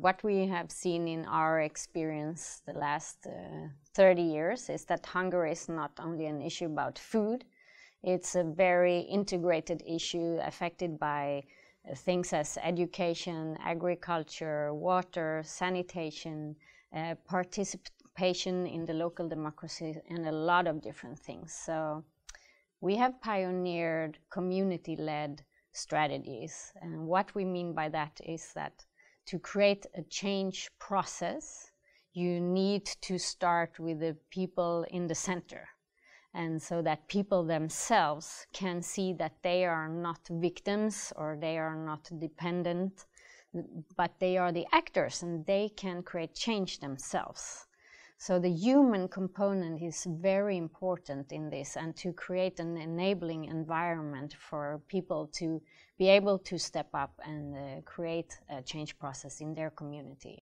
What we have seen in our experience the last uh, 30 years is that hunger is not only an issue about food, it's a very integrated issue affected by uh, things as education, agriculture, water, sanitation, uh, participation in the local democracy, and a lot of different things. So we have pioneered community-led strategies. And what we mean by that is that to create a change process, you need to start with the people in the center. And so that people themselves can see that they are not victims or they are not dependent, but they are the actors and they can create change themselves. So the human component is very important in this and to create an enabling environment for people to be able to step up and uh, create a change process in their community.